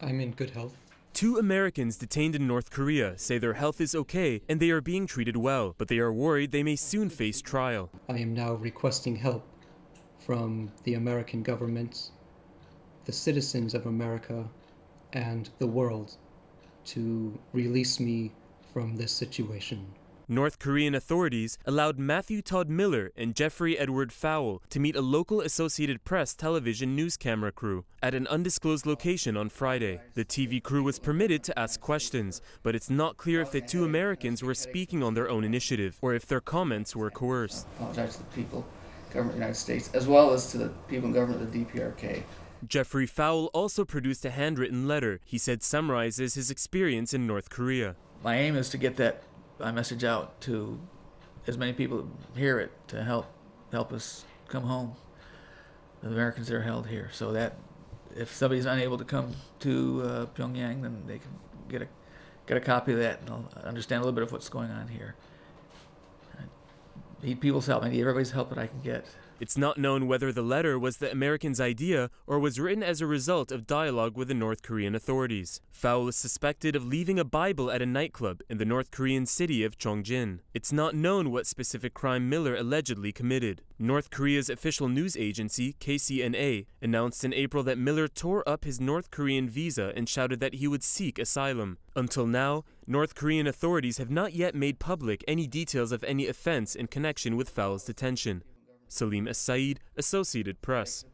I'm in good health. Two Americans detained in North Korea say their health is okay and they are being treated well, but they are worried they may soon face trial. I am now requesting help from the American government, the citizens of America, and the world to release me from this situation. North Korean authorities allowed Matthew Todd Miller and Jeffrey Edward Fowle to meet a local Associated Press television news camera crew at an undisclosed location on Friday. The TV crew was permitted to ask questions, but it's not clear if the two Americans were speaking on their own initiative or if their comments were coerced. I apologize to the people, government of the United States, as well as to the people and government of the DPRK. Jeffrey Fowle also produced a handwritten letter he said summarizes his experience in North Korea. My aim is to get that my message out to as many people hear it to help help us come home. The Americans that are held here, so that if somebody's unable to come to uh, Pyongyang, then they can get a get a copy of that and understand a little bit of what's going on here. I need people's help. I need everybody's help that I can get. It's not known whether the letter was the Americans' idea or was written as a result of dialogue with the North Korean authorities. Fowle is suspected of leaving a Bible at a nightclub in the North Korean city of Chongjin. It's not known what specific crime Miller allegedly committed. North Korea's official news agency, KCNA, announced in April that Miller tore up his North Korean visa and shouted that he would seek asylum. Until now, North Korean authorities have not yet made public any details of any offense in connection with Fowle's detention. Salim Said, Associated Press.